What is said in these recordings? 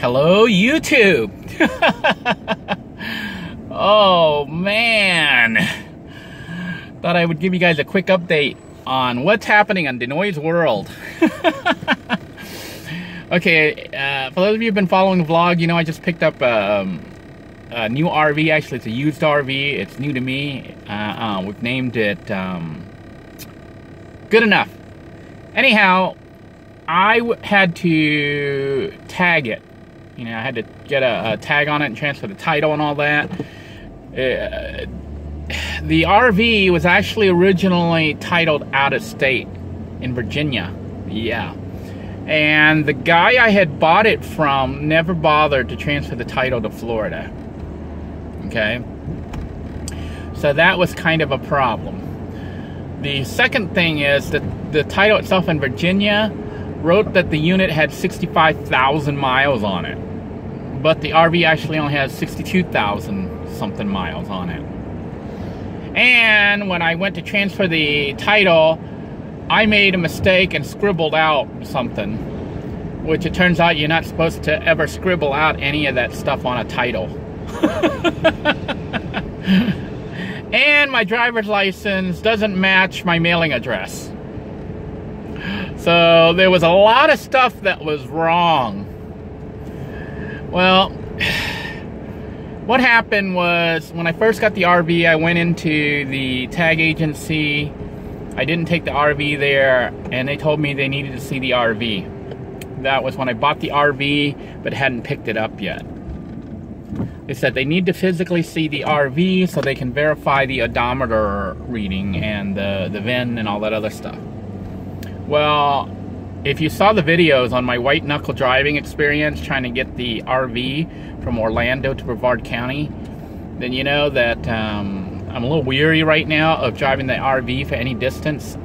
Hello, YouTube. oh, man. Thought I would give you guys a quick update on what's happening on Denoy's World. okay, uh, for those of you who've been following the vlog, you know I just picked up um, a new RV. Actually, it's a used RV. It's new to me. Uh, uh, we've named it um, Good Enough. Anyhow, I had to tag it you know, I had to get a, a tag on it and transfer the title and all that. Uh, the RV was actually originally titled out of state in Virginia. Yeah. And the guy I had bought it from never bothered to transfer the title to Florida. Okay. So that was kind of a problem. The second thing is that the title itself in Virginia wrote that the unit had 65,000 miles on it but the RV actually only has 62,000 something miles on it. And when I went to transfer the title, I made a mistake and scribbled out something, which it turns out you're not supposed to ever scribble out any of that stuff on a title. and my driver's license doesn't match my mailing address. So there was a lot of stuff that was wrong. Well, what happened was when I first got the RV, I went into the tag agency. I didn't take the RV there, and they told me they needed to see the RV. That was when I bought the RV, but hadn't picked it up yet. They said they need to physically see the RV so they can verify the odometer reading and the, the VIN and all that other stuff. Well, if you saw the videos on my white knuckle driving experience trying to get the RV from Orlando to Brevard County, then you know that um, I'm a little weary right now of driving the RV for any distance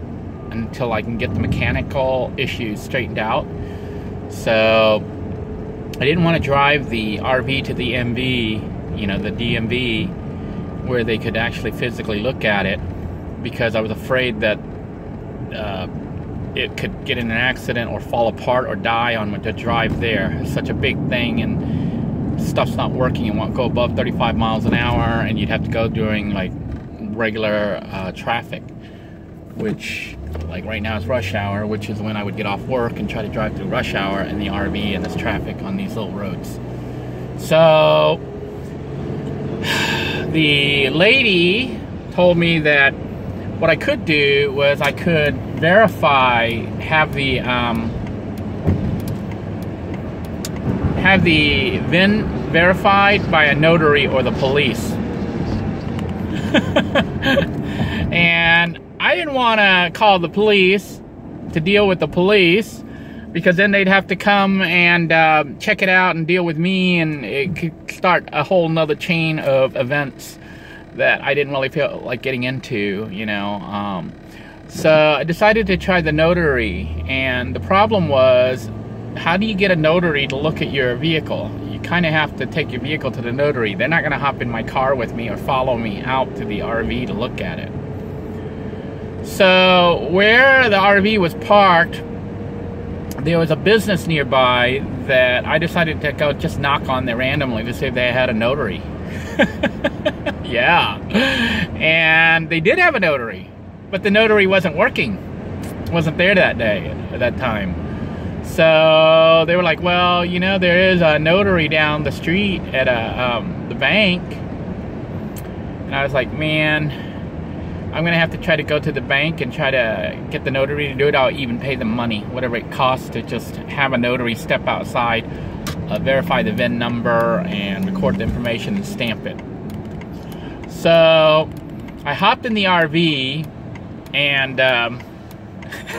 until I can get the mechanical issues straightened out. So I didn't want to drive the RV to the MV, you know, the DMV, where they could actually physically look at it because I was afraid that uh, it could get in an accident or fall apart or die on the drive there. It's such a big thing and stuff's not working It won't go above 35 miles an hour and you'd have to go during like regular uh, traffic which like right now is rush hour which is when I would get off work and try to drive through rush hour in the RV and this traffic on these little roads. So the lady told me that what I could do was I could verify, have the um, have the VIN verified by a notary or the police. and I didn't want to call the police to deal with the police because then they'd have to come and uh, check it out and deal with me and it could start a whole nother chain of events that I didn't really feel like getting into, you know. Um, so I decided to try the notary, and the problem was, how do you get a notary to look at your vehicle? You kind of have to take your vehicle to the notary. They're not going to hop in my car with me or follow me out to the RV to look at it. So where the RV was parked, there was a business nearby that I decided to go just knock on there randomly to see if they had a notary. yeah. And they did have a notary, but the notary wasn't working. Wasn't there that day, at that time. So they were like, well, you know, there is a notary down the street at a, um, the bank. And I was like, man, I'm going to have to try to go to the bank and try to get the notary to do it. I'll even pay the money, whatever it costs to just have a notary step outside uh, verify the VIN number and record the information and stamp it. So I hopped in the RV and um,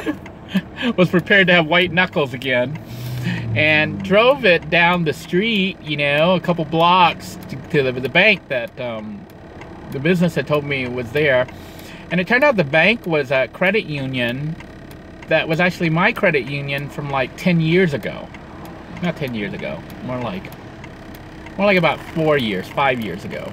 was prepared to have white knuckles again and drove it down the street, you know, a couple blocks to, to the, the, bank that um, the business had told me was there. And it turned out the bank was a credit union that was actually my credit union from like 10 years ago not 10 years ago, more like, more like about four years, five years ago.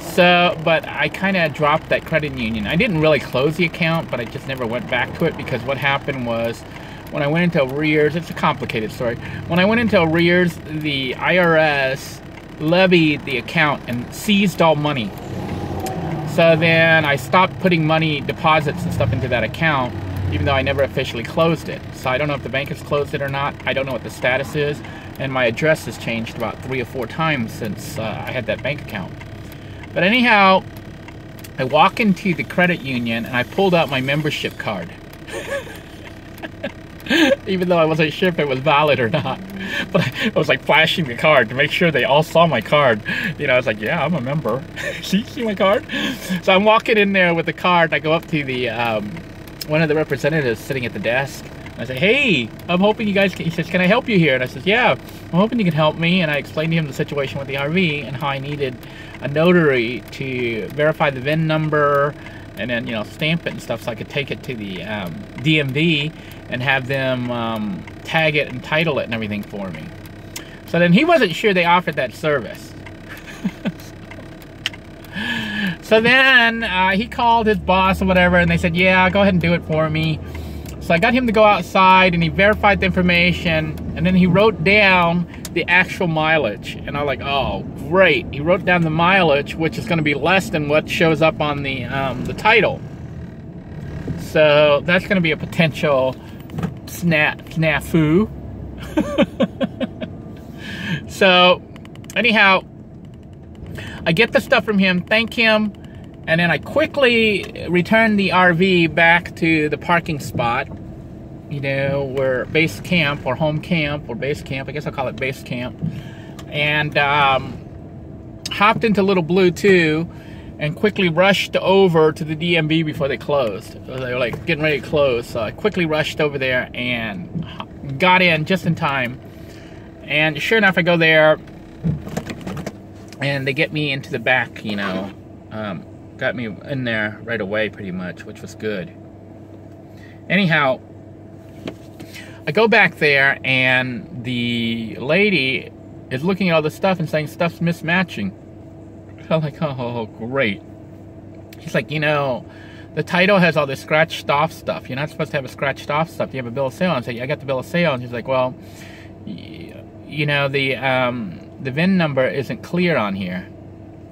So, but I kind of dropped that credit union. I didn't really close the account, but I just never went back to it because what happened was when I went into arrears, it's a complicated story. When I went into arrears, the IRS levied the account and seized all money. So then I stopped putting money, deposits and stuff into that account, even though I never officially closed it. So I don't know if the bank has closed it or not. I don't know what the status is. And my address has changed about three or four times since uh, I had that bank account. But anyhow, I walk into the credit union and I pulled out my membership card. even though I wasn't sure if it was valid or not. But I was like flashing the card to make sure they all saw my card. You know, I was like, yeah, I'm a member. see, see my card? So I'm walking in there with the card. I go up to the um, one of the representatives sitting at the desk. I said, hey, I'm hoping you guys can, he says, can I help you here? And I says, yeah, I'm hoping you can help me. And I explained to him the situation with the RV and how I needed a notary to verify the VIN number and then, you know, stamp it and stuff so I could take it to the um, DMV and have them um, tag it and title it and everything for me. So then he wasn't sure they offered that service. so then uh, he called his boss or whatever, and they said, "Yeah, go ahead and do it for me." So I got him to go outside, and he verified the information, and then he wrote down the actual mileage. And I'm like, "Oh, great!" He wrote down the mileage, which is going to be less than what shows up on the um, the title. So that's going to be a potential snap snafu. so, anyhow, I get the stuff from him, thank him, and then I quickly return the RV back to the parking spot. You know, where base camp or home camp or base camp. I guess I'll call it base camp. And um, hopped into Little Blue too and quickly rushed over to the DMV before they closed. They were like getting ready to close, so I quickly rushed over there and got in just in time. And sure enough, I go there, and they get me into the back. You know, um, got me in there right away, pretty much, which was good. Anyhow, I go back there, and the lady is looking at all the stuff and saying stuff's mismatching. I'm like, oh, great. She's like, you know, the title has all this scratched off stuff. You're not supposed to have a scratched off stuff. You have a bill of sale? And I say, I got the bill of sale. And she's like, well, you know, the um, the VIN number isn't clear on here.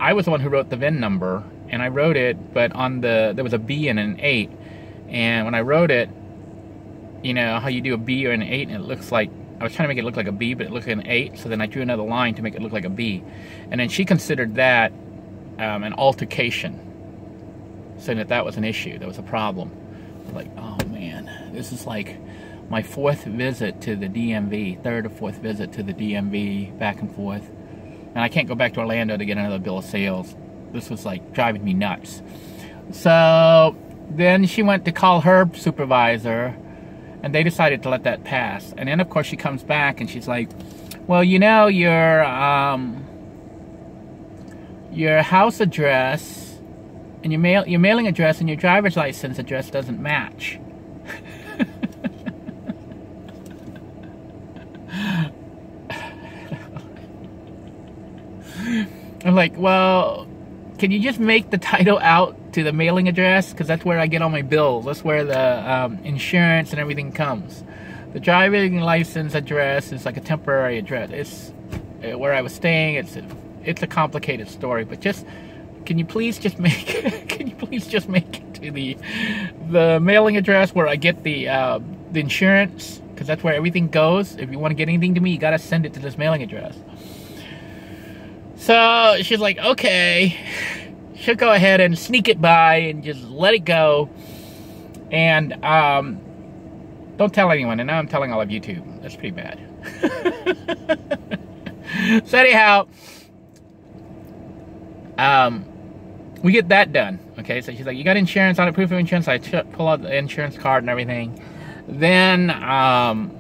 I was the one who wrote the VIN number, and I wrote it, but on the there was a B and an eight, and when I wrote it, you know how you do a B or an eight, and it looks like I was trying to make it look like a B, but it looked like an eight. So then I drew another line to make it look like a B, and then she considered that um, an altercation, saying that that was an issue, that was a problem. Like, oh man, this is like my fourth visit to the DMV, third or fourth visit to the DMV, back and forth. And I can't go back to Orlando to get another bill of sales. This was like driving me nuts. So then she went to call her supervisor, and they decided to let that pass. And then, of course, she comes back and she's like, well, you know, your um, your house address and your mail your mailing address and your driver's license address doesn't match. I'm like, well, can you just make the title out to the mailing address? Because that's where I get all my bills. That's where the um, insurance and everything comes. The driving license address is like a temporary address. It's uh, where I was staying. It's it's a complicated story, but just can you please just make can you please just make it to the the mailing address where I get the uh, the insurance because that's where everything goes. If you want to get anything to me, you gotta send it to this mailing address. So she's like, okay, she'll go ahead and sneak it by and just let it go. And um, don't tell anyone. And now I'm telling all of YouTube. That's pretty bad. so anyhow, um, we get that done. Okay, so she's like, you got insurance on it, proof of insurance. I pull out the insurance card and everything. Then um,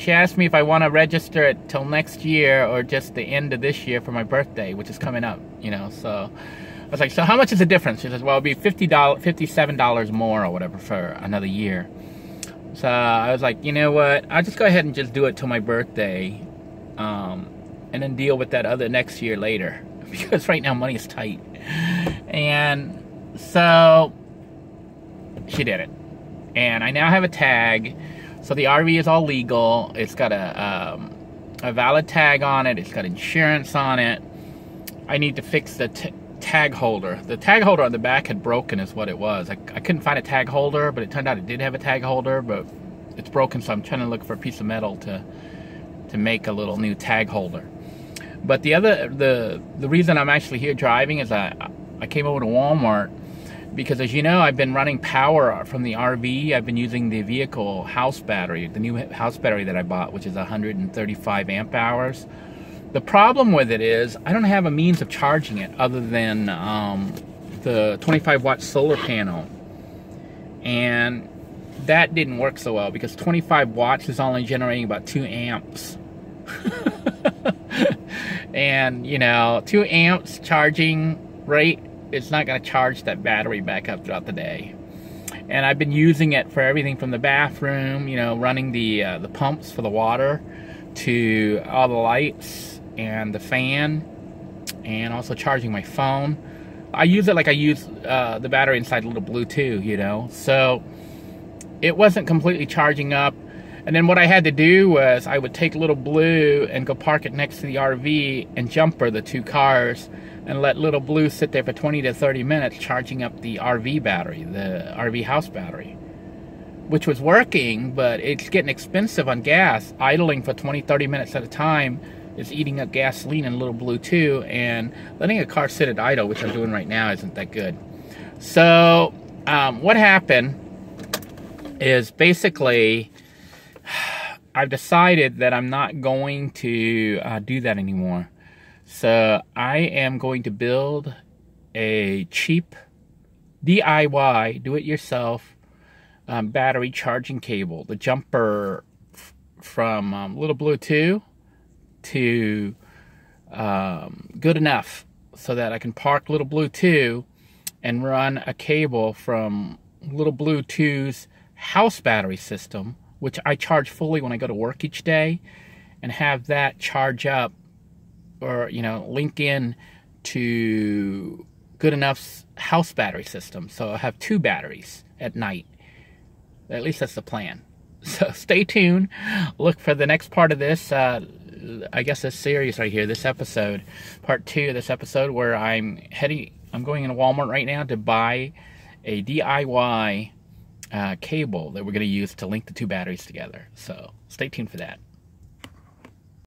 she asked me if I want to register it till next year or just the end of this year for my birthday, which is coming up. You know, so I was like, so how much is the difference? She says, well, it'll be fifty dollars, fifty-seven dollars more or whatever for another year. So I was like, you know what? I'll just go ahead and just do it till my birthday, um, and then deal with that other next year later because right now money is tight. And so she did it. And I now have a tag So the RV is all legal. It's got a, um, a valid tag on it. It's got insurance on it. I need to fix the tag holder. The tag holder on the back had broken is what it was. I, I couldn't find a tag holder, but it turned out it did have a tag holder, but it's broken, so I'm trying to look for a piece of metal to to make a little new tag holder. But the other the the reason I'm actually here driving is I I came over to Walmart because as you know I've been running power from the RV. I've been using the vehicle house battery, the new house battery that I bought, which is 135 amp hours. The problem with it is I don't have a means of charging it other than um, the 25 watt solar panel. And that didn't work so well because 25 watts is only generating about 2 amps. and, you know, 2 amps charging rate is not going to charge that battery back up throughout the day. And I've been using it for everything from the bathroom, you know, running the uh, the pumps for the water to all the lights and the fan and also charging my phone. I use it like I use uh, the battery inside a little Bluetooth, you know. So it wasn't completely charging up. And then what I had to do was I would take Little Blue and go park it next to the RV and jumper the two cars and let Little Blue sit there for 20 to 30 minutes charging up the RV battery, the RV house battery. Which was working, but it's getting expensive on gas, idling for 20, 30 minutes at a time is eating up gasoline in Little Blue too, and letting a car sit at idle, which I'm doing right now, isn't that good. So, um, what happened is basically I've decided that I'm not going to uh, do that anymore. So, I am going to build a cheap DIY, do it yourself um, battery charging cable. The jumper from um, Little Blue 2 to um, good enough so that I can park Little Blue 2 and run a cable from Little Blue 2's house battery system, which I charge fully when I go to work each day, and have that charge up or, you know, link in to good enough's house battery system. So I have two batteries at night. At least that's the plan. So stay tuned. Look for the next part of this. Uh, I guess this series right here, this episode, part two of this episode, where I'm heading, I'm going into Walmart right now to buy a DIY uh, cable that we're going to use to link the two batteries together. So stay tuned for that.